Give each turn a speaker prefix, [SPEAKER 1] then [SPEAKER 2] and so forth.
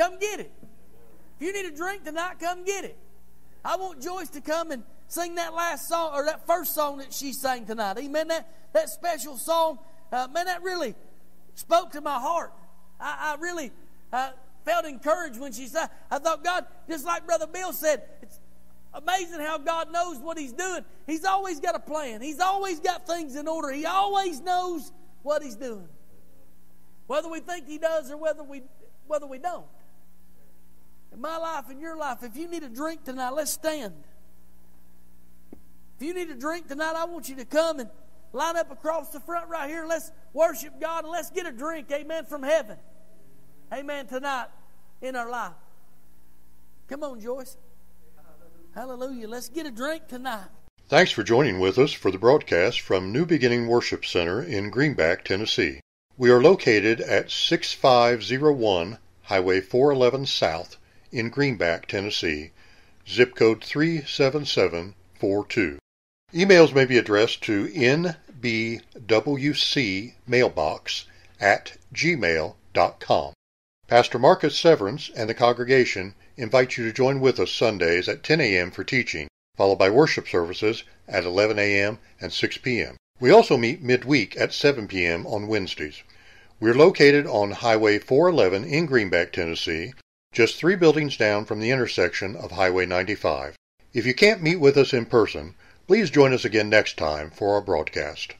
[SPEAKER 1] come get it. If you need a drink tonight, come get it. I want Joyce to come and sing that last song or that first song that she sang tonight. Amen. That that special song, uh, man, that really spoke to my heart. I, I really uh, felt encouraged when she said. I thought God, just like Brother Bill said, it's amazing how God knows what He's doing. He's always got a plan. He's always got things in order. He always knows what He's doing, whether we think He does or whether we whether we don't. My life, and your life, if you need a drink tonight, let's stand. If you need a drink tonight, I want you to come and line up across the front right here let's worship God and let's get a drink, amen, from heaven. Amen, tonight in our life. Come on, Joyce. Hallelujah. Let's get a drink tonight.
[SPEAKER 2] Thanks for joining with us for the broadcast from New Beginning Worship Center in Greenback, Tennessee. We are located at 6501 Highway 411 South in Greenback, Tennessee, zip code 37742. Emails may be addressed to nbwc mailbox at gmail.com. Pastor Marcus Severance and the congregation invite you to join with us Sundays at 10 a.m. for teaching, followed by worship services at 11 a.m. and 6 p.m. We also meet midweek at 7 p.m. on Wednesdays. We're located on Highway 411 in Greenback, Tennessee, just three buildings down from the intersection of Highway 95. If you can't meet with us in person, please join us again next time for our broadcast.